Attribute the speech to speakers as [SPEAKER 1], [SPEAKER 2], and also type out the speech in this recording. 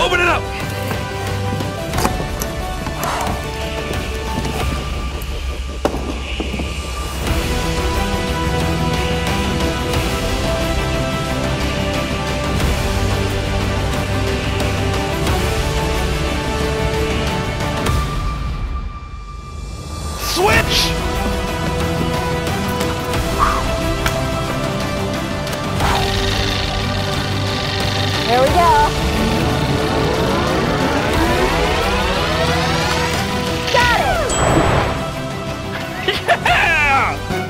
[SPEAKER 1] Open it up!
[SPEAKER 2] Here we go.
[SPEAKER 1] Yeah!